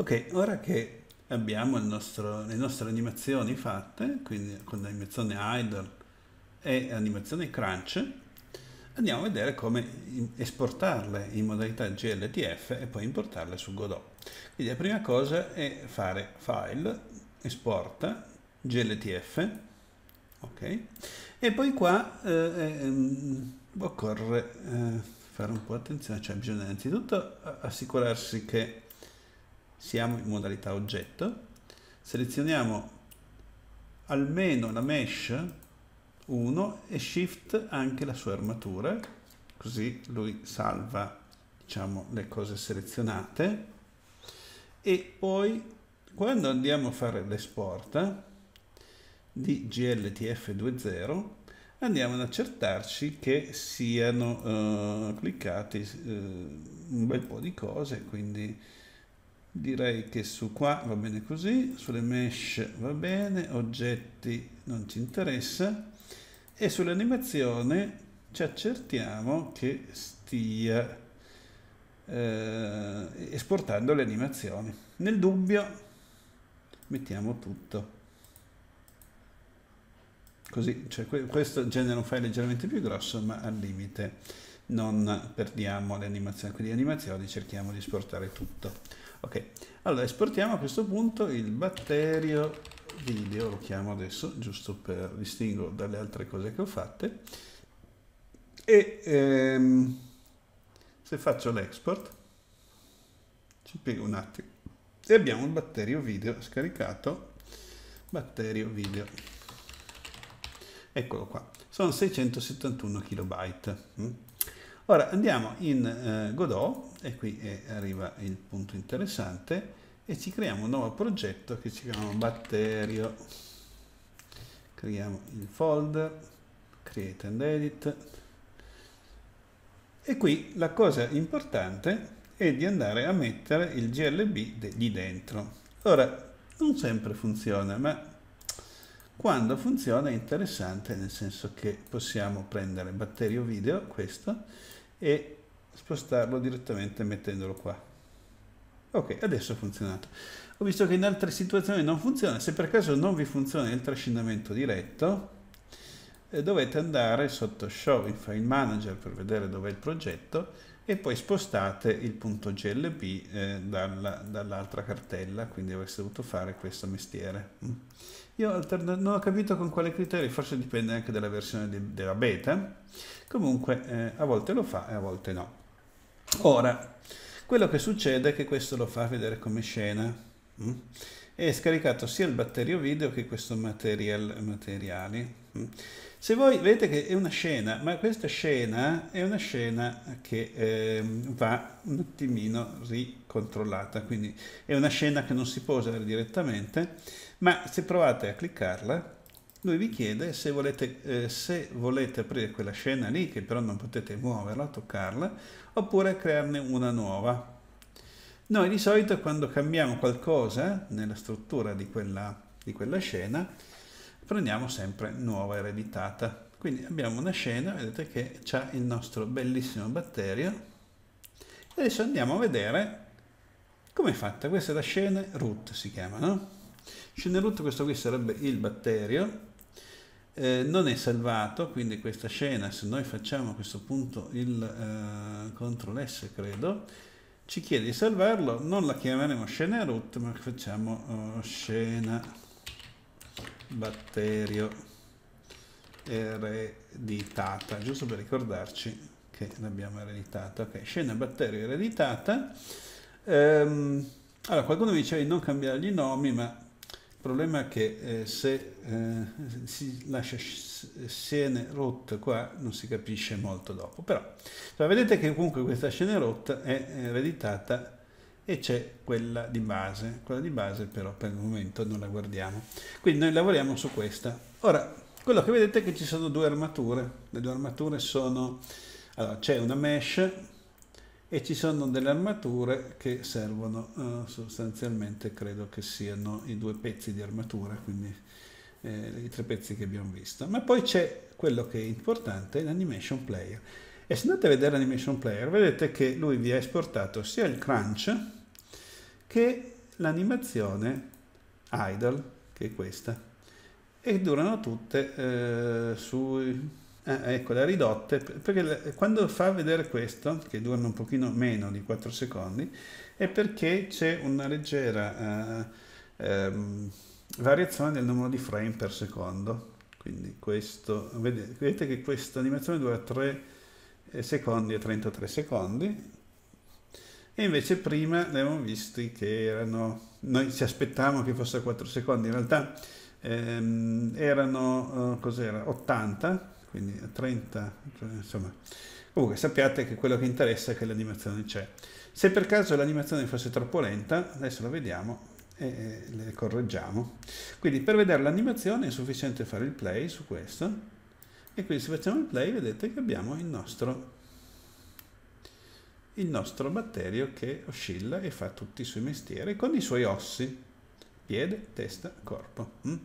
Ok, ora che abbiamo nostro, le nostre animazioni fatte, quindi con l'animazione idle e animazione crunch, andiamo a vedere come esportarle in modalità GLTF e poi importarle su Godot. Quindi la prima cosa è fare file, esporta, GLTF, ok? E poi qua eh, eh, occorre eh, fare un po' attenzione, cioè bisogna innanzitutto assicurarsi che siamo in modalità oggetto, selezioniamo almeno la mesh 1 e shift anche la sua armatura, così lui salva diciamo, le cose selezionate. E poi quando andiamo a fare l'esport di GLTF20 andiamo ad accertarci che siano uh, cliccati uh, un bel po' di cose quindi direi che su qua va bene così sulle mesh va bene oggetti non ci interessa. E sull'animazione ci accertiamo che stia eh, esportando le animazioni. Nel dubbio mettiamo tutto. Così cioè, questo genera un file leggermente più grosso ma al limite non perdiamo le animazioni quindi le animazioni cerchiamo di esportare tutto. Ok allora esportiamo a questo punto il batterio video lo chiamo adesso giusto per distinguerlo dalle altre cose che ho fatte. E ehm, se faccio l'export ci piego un attimo. E abbiamo il batterio video scaricato batterio video. Eccolo qua sono 671 kilobyte mm. Ora andiamo in eh, Godot e qui eh, arriva il punto interessante e ci creiamo un nuovo progetto che ci chiamiamo batterio. Creiamo il folder, create and edit e qui la cosa importante è di andare a mettere il GLB lì dentro. Ora, non sempre funziona, ma quando funziona è interessante nel senso che possiamo prendere batterio video, questo, e spostarlo direttamente mettendolo qua. Ok, adesso ha funzionato. Ho visto che in altre situazioni non funziona. Se per caso non vi funziona il trascinamento diretto, eh, dovete andare sotto Show in File Manager per vedere dov'è il progetto e poi spostate il punto GLB eh, dalla, dall'altra cartella, quindi avreste dovuto fare questo mestiere. Mm. Io non ho capito con quale criterio, forse dipende anche dalla versione di, della beta, comunque eh, a volte lo fa e a volte no. Ora, quello che succede è che questo lo fa vedere come scena. Mm? È scaricato sia il batterio video che questo material, materiali. Mm? Se voi vedete che è una scena, ma questa scena è una scena che eh, va un attimino ricontrollata, quindi è una scena che non si può usare direttamente, ma se provate a cliccarla, lui vi chiede se volete, eh, se volete aprire quella scena lì, che però non potete muoverla, toccarla, oppure crearne una nuova. Noi di solito quando cambiamo qualcosa nella struttura di quella, di quella scena, prendiamo sempre nuova ereditata. Quindi abbiamo una scena, vedete che c'ha il nostro bellissimo batterio. Adesso andiamo a vedere come è fatta. Questa è la scena root, si chiama, no? Scena root, questo qui sarebbe il batterio. Eh, non è salvato, quindi questa scena, se noi facciamo a questo punto il eh, CTRL S, credo, ci chiede di salvarlo, non la chiameremo scena root, ma facciamo uh, scena batterio ereditata, giusto per ricordarci che l'abbiamo ereditata. Ok, scena batterio ereditata. Ehm, allora, qualcuno mi diceva di non cambiare gli nomi, ma il problema è che eh, se eh, si lascia scene rotte qua non si capisce molto dopo. Però cioè, vedete che comunque questa scena rotta è ereditata e c'è quella di base. Quella di base però per il momento non la guardiamo. Quindi noi lavoriamo su questa. Ora, quello che vedete è che ci sono due armature. Le due armature sono... Allora, c'è una mesh e ci sono delle armature che servono uh, sostanzialmente credo che siano i due pezzi di armatura quindi eh, i tre pezzi che abbiamo visto ma poi c'è quello che è importante l'animation player e se andate a vedere l'animation player vedete che lui vi ha esportato sia il crunch che l'animazione idle, che è questa, e durano tutte eh, su eh, ecco, le ridotte, perché quando fa vedere questo, che durano un pochino meno di 4 secondi, è perché c'è una leggera eh, ehm, variazione del numero di frame per secondo. Quindi questo, vedete, vedete che questa animazione dura 3 eh, secondi e 33 secondi, e invece prima abbiamo visto che erano, noi ci aspettavamo che fosse 4 secondi, in realtà ehm, erano, uh, cos'era, 80 quindi a 30, insomma. Comunque sappiate che quello che interessa è che l'animazione c'è. Se per caso l'animazione fosse troppo lenta, adesso la vediamo e le correggiamo. Quindi per vedere l'animazione è sufficiente fare il play su questo e quindi se facciamo il play vedete che abbiamo il nostro, il nostro batterio che oscilla e fa tutti i suoi mestieri con i suoi ossi, piede, testa, corpo. Mm?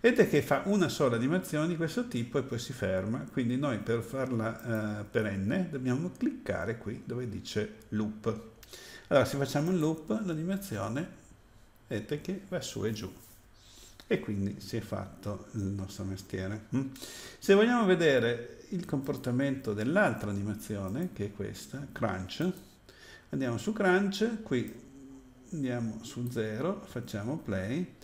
Vedete che fa una sola animazione di questo tipo e poi si ferma, quindi noi per farla eh, perenne dobbiamo cliccare qui dove dice loop. Allora se facciamo il loop l'animazione vedete che va su e giù e quindi si è fatto il nostro mestiere. Mm? Se vogliamo vedere il comportamento dell'altra animazione, che è questa, crunch, andiamo su crunch, qui andiamo su 0, facciamo play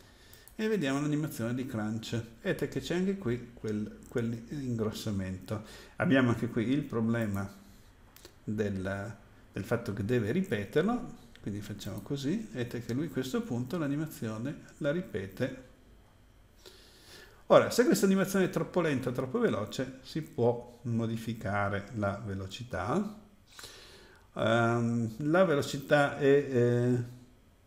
e vediamo l'animazione di crunch. Vedete che c'è anche qui quel, quell'ingrossamento. Abbiamo anche qui il problema del, del fatto che deve ripeterlo, quindi facciamo così, vedete che lui a questo punto l'animazione la ripete. Ora, se questa animazione è troppo lenta o troppo veloce, si può modificare la velocità. Um, la velocità è... Eh,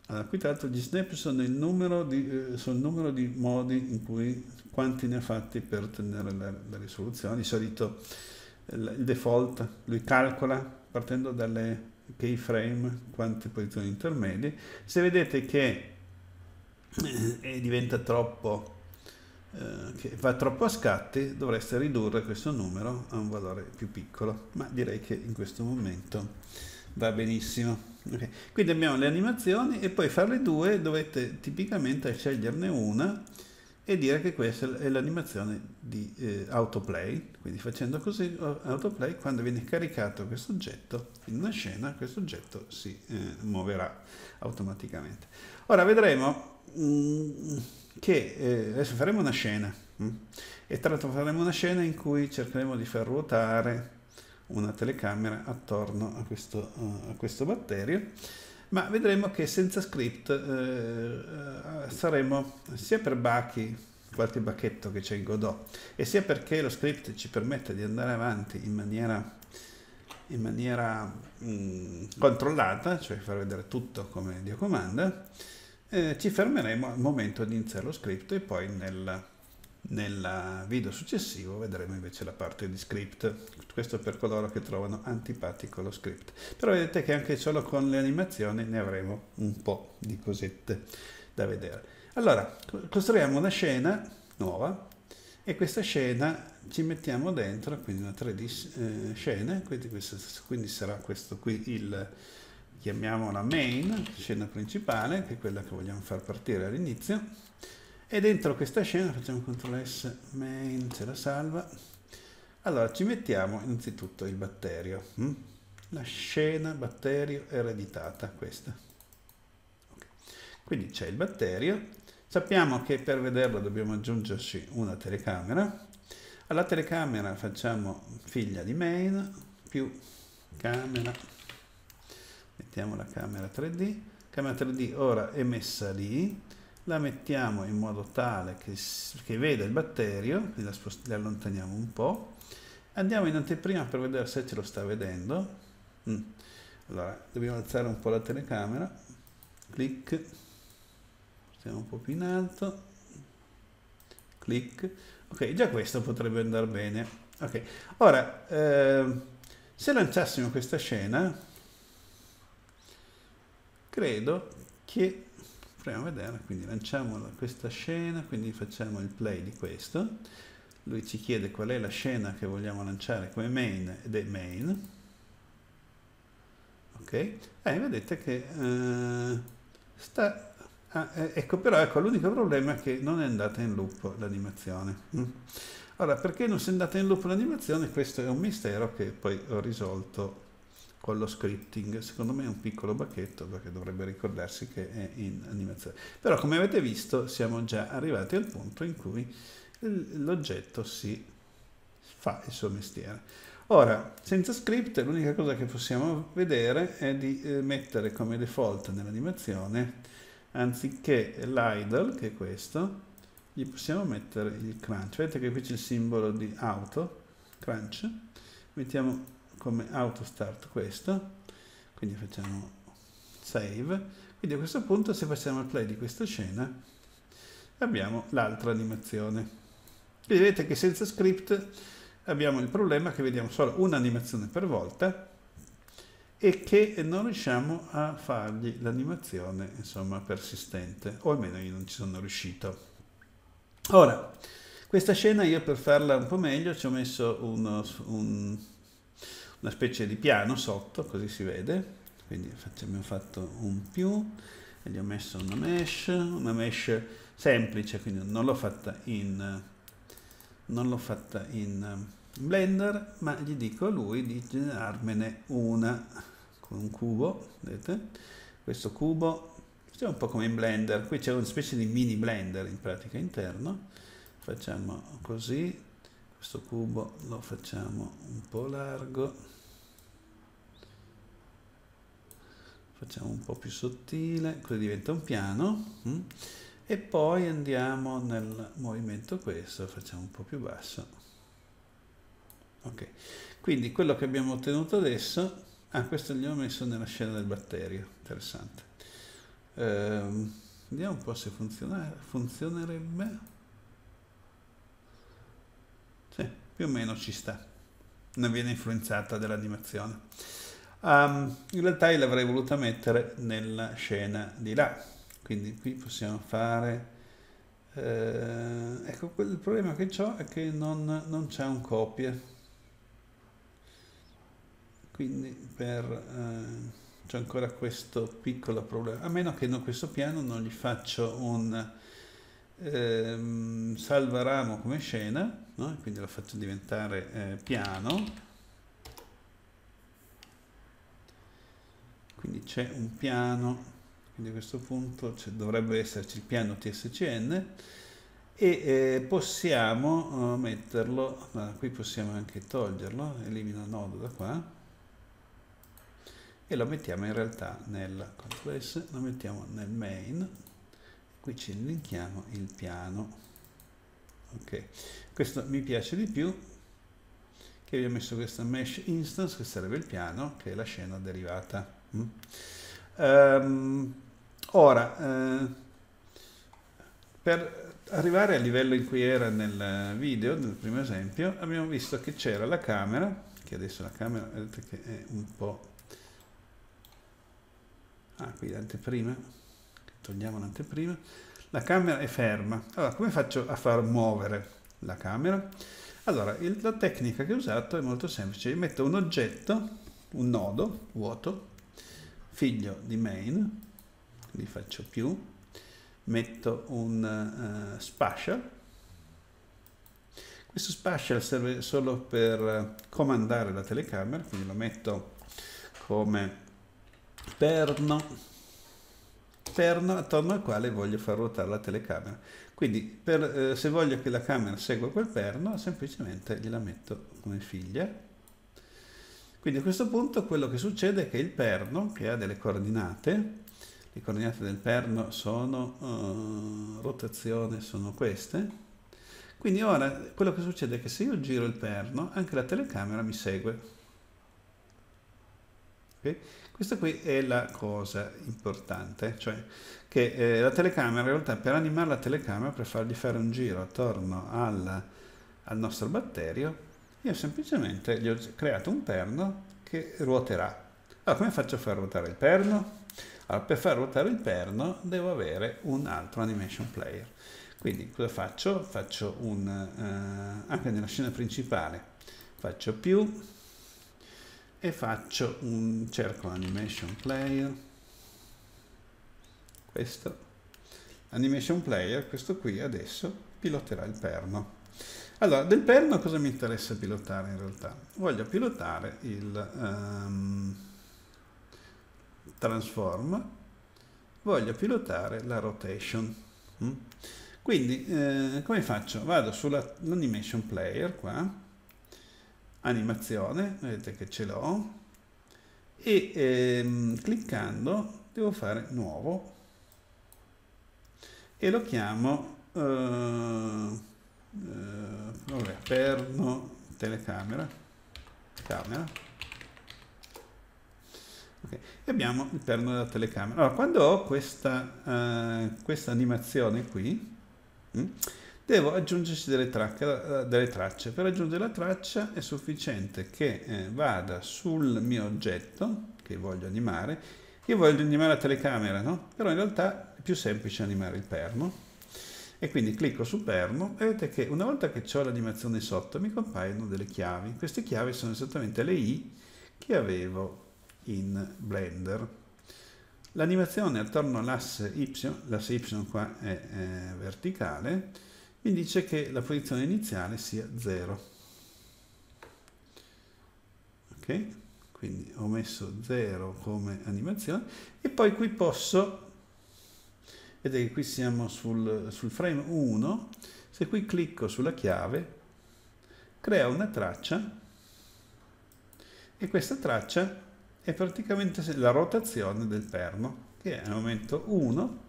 allora, qui tra l'altro gli snap sono il, numero di, eh, sono il numero di modi in cui quanti ne ha fatti per ottenere la, la risoluzione. Di solito il, il default lui calcola partendo dalle keyframe quante posizioni intermedie. Se vedete che eh, diventa troppo eh, che va troppo a scatti dovreste ridurre questo numero a un valore più piccolo ma direi che in questo momento va benissimo Okay. Quindi abbiamo le animazioni e poi farle due dovete tipicamente sceglierne una e dire che questa è l'animazione di eh, autoplay. Quindi facendo così autoplay, quando viene caricato questo oggetto in una scena, questo oggetto si eh, muoverà automaticamente. Ora vedremo mm, che eh, adesso faremo una scena mh, mm, e tra l'altro faremo una scena in cui cercheremo di far ruotare una telecamera attorno a questo, uh, a questo batterio ma vedremo che senza script eh, eh, saremo sia per bachi qualche bacchetto che c'è in Godot e sia perché lo script ci permette di andare avanti in maniera, in maniera mh, mm, controllata, cioè far vedere tutto come Dio comanda, eh, ci fermeremo al momento di iniziare lo script e poi nel, nel video successivo vedremo invece la parte di script, questo per coloro che trovano antipatico lo script. Però vedete che anche solo con le animazioni ne avremo un po' di cosette da vedere. Allora, costruiamo una scena nuova e questa scena ci mettiamo dentro, quindi una 3D eh, scena, quindi, questo, quindi sarà questo qui il, chiamiamola main, scena principale, che è quella che vogliamo far partire all'inizio e dentro questa scena facciamo CTRL S main, ce la salva. Allora ci mettiamo innanzitutto il batterio. Hm? La scena batterio ereditata, questa. Okay. Quindi c'è il batterio. Sappiamo che per vederlo dobbiamo aggiungerci una telecamera. Alla telecamera facciamo figlia di main più camera. Mettiamo la camera 3D. Camera 3D ora è messa lì. La mettiamo in modo tale che, che veda il batterio, la, la, allontaniamo un po', andiamo in anteprima per vedere se ce lo sta vedendo, mm. allora dobbiamo alzare un po' la telecamera, clic, stiamo un po' più in alto, clic, ok, già questo potrebbe andare bene, ok, ora eh, se lanciassimo questa scena, credo che proviamo a vedere, quindi lanciamo questa scena, quindi facciamo il play di questo, lui ci chiede qual è la scena che vogliamo lanciare come main ed è main, ok? E vedete che uh, sta Ah, eh, ecco, però ecco, l'unico problema è che non è andata in loop l'animazione. Mm. Ora, perché non si è andata in loop l'animazione? Questo è un mistero che poi ho risolto con lo scripting. Secondo me è un piccolo bacchetto perché dovrebbe ricordarsi che è in animazione. Però come avete visto siamo già arrivati al punto in cui l'oggetto si fa il suo mestiere. Ora, senza script l'unica cosa che possiamo vedere è di eh, mettere come default nell'animazione, anziché l'idle, che è questo, gli possiamo mettere il crunch. Vedete che qui c'è il simbolo di auto, crunch, mettiamo come auto start questo, quindi facciamo save, quindi a questo punto se facciamo il play di questa scena abbiamo l'altra animazione. Vedete che senza script abbiamo il problema che vediamo solo un'animazione per volta e che non riusciamo a fargli l'animazione insomma persistente o almeno io non ci sono riuscito ora questa scena io per farla un po' meglio ci ho messo uno, un, una specie di piano sotto così si vede. Quindi abbiamo fatto un più e gli ho messo una mesh una mesh semplice quindi non l'ho fatta in non l'ho fatta in Blender, ma gli dico a lui di generarmene una con un cubo, vedete? Questo cubo è un po' come in Blender, qui c'è una specie di mini Blender in pratica interno, facciamo così, questo cubo lo facciamo un po' largo, facciamo un po' più sottile, così diventa un piano, hm? e poi andiamo nel movimento questo, facciamo un po' più basso, ok quindi quello che abbiamo ottenuto adesso ah questo gli ho messo nella scena del batterio interessante ehm, vediamo un po' se funziona, funzionerebbe sì, più o meno ci sta. Non viene influenzata dall'animazione um, in realtà io l'avrei voluta mettere nella scena di là. Quindi qui possiamo fare eh, ecco il problema che ho è che non, non c'è un copia quindi per, eh, c'è ancora questo piccolo problema, a meno che no, questo piano non gli faccio un ehm, salvaramo come scena, no? quindi lo faccio diventare eh, piano, quindi c'è un piano, quindi a questo punto dovrebbe esserci il piano TSCN, e eh, possiamo uh, metterlo, qui possiamo anche toglierlo, elimino il nodo da qua, e lo mettiamo in realtà nel Ctrl S, lo mettiamo nel main, qui ci linkiamo il piano. Ok, questo mi piace di più che abbiamo messo questa mesh instance che sarebbe il piano che è la scena derivata. Mm. Um, ora, eh, per arrivare al livello in cui era nel video, nel primo esempio, abbiamo visto che c'era la camera, che adesso la camera vedete che è un po' ah qui l'anteprima togliamo l'anteprima la camera è ferma. Allora come faccio a far muovere la camera? Allora il, la tecnica che ho usato è molto semplice. Io metto un oggetto un nodo vuoto figlio di main quindi faccio più metto un uh, spatial. Questo spatial serve solo per comandare la telecamera quindi lo metto come perno, perno attorno al quale voglio far ruotare la telecamera. Quindi per, eh, se voglio che la camera segua quel perno, semplicemente gliela metto come figlia. Quindi a questo punto quello che succede è che il perno, che ha delle coordinate, le coordinate del perno sono uh, rotazione, sono queste, quindi ora quello che succede è che se io giro il perno, anche la telecamera mi segue. Okay? Questa qui è la cosa importante, cioè che eh, la telecamera in realtà per animare la telecamera, per fargli fare un giro attorno al, al nostro batterio, io semplicemente gli ho creato un perno che ruoterà. Allora come faccio a far ruotare il perno? Allora per far ruotare il perno devo avere un altro animation player. Quindi cosa faccio? Faccio un, eh, anche nella scena principale, faccio più e faccio un cerco animation player questo animation player, questo qui adesso piloterà il perno. Allora, del perno cosa mi interessa pilotare in realtà? Voglio pilotare il um, transform, voglio pilotare la rotation. Mm? Quindi, eh, come faccio? Vado sull'animation player qua, animazione, vedete che ce l'ho, e ehm, cliccando devo fare nuovo e lo chiamo eh, eh, vabbè, perno telecamera camera okay. e abbiamo il perno della telecamera allora quando ho questa, eh, questa animazione qui mh, hm, devo aggiungerci delle, tracce, delle tracce. Per aggiungere la traccia è sufficiente che eh, vada sul mio oggetto che voglio animare. Io voglio animare la telecamera, no? Però in realtà è più semplice animare il perno. E quindi clicco su perno e vedete che una volta che ho l'animazione sotto mi compaiono delle chiavi. Queste chiavi sono esattamente le I che avevo in Blender. L'animazione attorno all'asse Y, l'asse Y qua è, è verticale, mi dice che la posizione iniziale sia 0. Ok? Quindi ho messo 0 come animazione e poi qui posso, vedete che qui siamo sul, sul frame 1, se qui clicco sulla chiave, crea una traccia e questa traccia è praticamente la rotazione del perno, che è al momento 1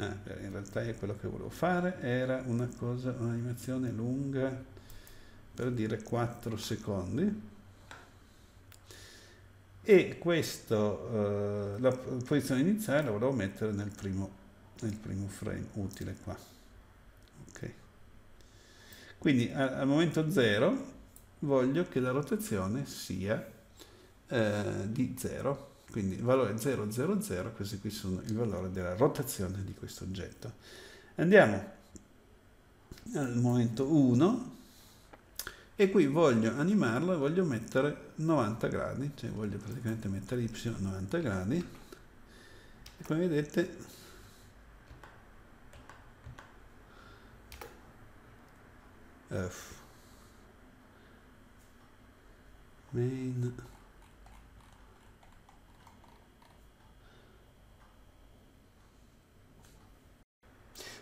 Ah, in realtà è quello che volevo fare, era una cosa, un'animazione lunga per dire 4 secondi e questo, eh, la posizione iniziale la volevo mettere nel primo, nel primo frame utile qua. Ok. Quindi al, al momento 0 voglio che la rotazione sia eh, di 0 quindi il valore 0, 0, 0, questi qui sono il valore della rotazione di questo oggetto. Andiamo al momento 1 e qui voglio animarlo e voglio mettere 90 gradi, cioè voglio praticamente mettere y 90 gradi e come vedete uh, main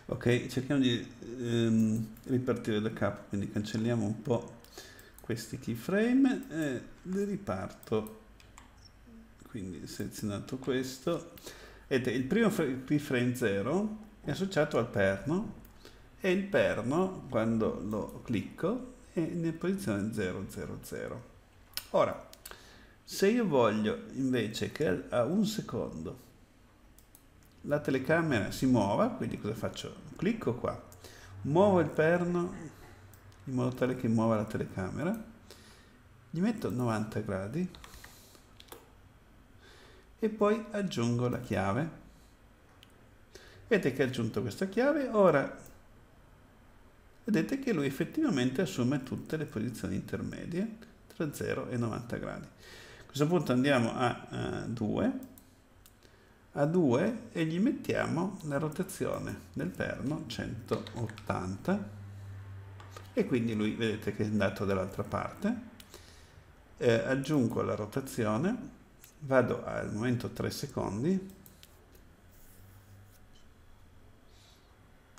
Ok, cerchiamo di ehm, ripartire da capo, quindi cancelliamo un po' questi keyframe e li riparto. Quindi selezionato questo. Vedete, il primo keyframe 0 è associato al perno e il perno, quando lo clicco, è in posizione 000. Ora, se io voglio invece che a un secondo la telecamera si muova, quindi cosa faccio? Clicco qua, muovo il perno in modo tale che muova la telecamera, gli metto 90 gradi e poi aggiungo la chiave. Vedete che ho aggiunto questa chiave, ora vedete che lui effettivamente assume tutte le posizioni intermedie tra 0 e 90 gradi. A questo punto andiamo a 2 uh, a 2 e gli mettiamo la rotazione del perno 180 e quindi lui vedete che è andato dall'altra parte. Eh, aggiungo la rotazione. Vado al momento 3 secondi.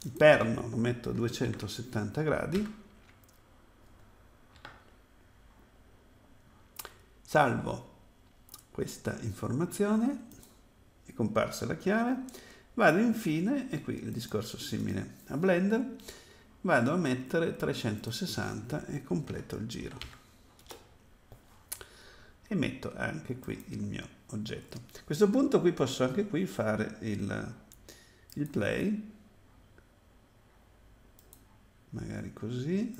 Il perno lo metto a 270 gradi. Salvo questa informazione è comparsa la chiave, vado infine, e qui il discorso simile a Blender, vado a mettere 360 e completo il giro. E metto anche qui il mio oggetto. A questo punto qui posso anche qui fare il, il play, magari così,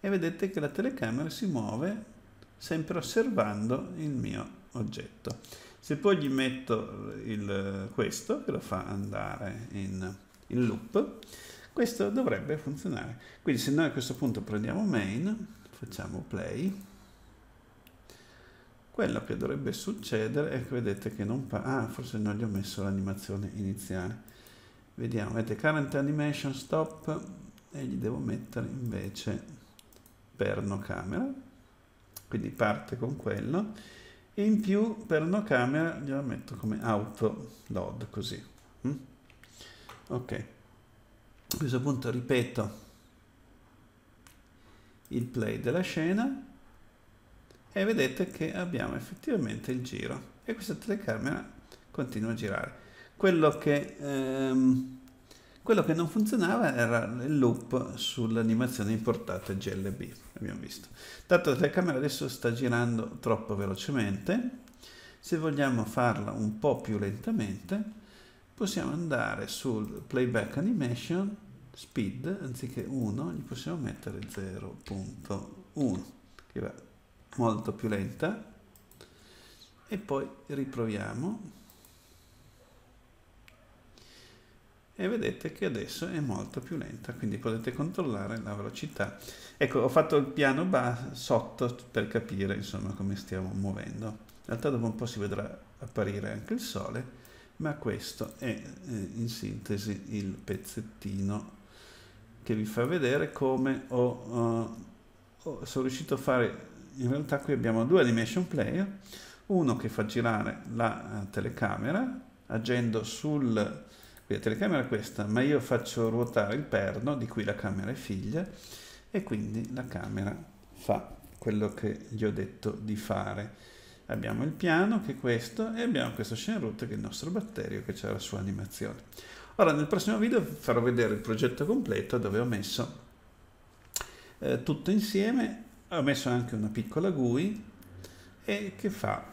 e vedete che la telecamera si muove sempre osservando il mio oggetto. Se poi gli metto il, questo, che lo fa andare in, in loop, questo dovrebbe funzionare. Quindi se noi a questo punto prendiamo main, facciamo play, quello che dovrebbe succedere è che vedete che non fa... Ah, forse non gli ho messo l'animazione iniziale. vediamo vedete current animation stop e gli devo mettere invece perno camera quindi parte con quello in più perno camera glielo metto come auto load così. Mm? ok. A questo punto ripeto il play della scena e vedete che abbiamo effettivamente il giro. E questa telecamera continua a girare. Quello che, ehm, quello che non funzionava era il loop sull'animazione importata GLB abbiamo visto. Tanto la telecamera adesso sta girando troppo velocemente. Se vogliamo farla un po' più lentamente possiamo andare sul playback animation speed anziché 1 gli possiamo mettere 0.1 che va molto più lenta. E poi riproviamo e vedete che adesso è molto più lenta quindi potete controllare la velocità. Ecco ho fatto il piano sotto per capire insomma come stiamo muovendo. In realtà dopo un po' si vedrà apparire anche il sole ma questo è eh, in sintesi il pezzettino che vi fa vedere come ho, uh, sono riuscito a fare, in realtà qui abbiamo due animation player, uno che fa girare la uh, telecamera agendo sul, la telecamera è questa, ma io faccio ruotare il perno di cui la camera è figlia e quindi la camera fa quello che gli ho detto di fare. Abbiamo il piano che è questo e abbiamo questo scene root che è il nostro batterio che c'è la sua animazione. Ora nel prossimo video farò vedere il progetto completo dove ho messo eh, tutto insieme, ho messo anche una piccola GUI e che fa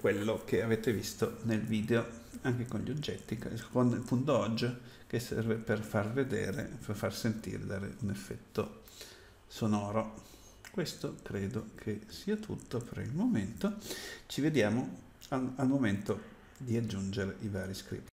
quello che avete visto nel video anche con gli oggetti, con il punto oggi che serve per far vedere, per far sentire, dare un effetto sonoro. Questo credo che sia tutto per il momento. Ci vediamo al, al momento di aggiungere i vari script.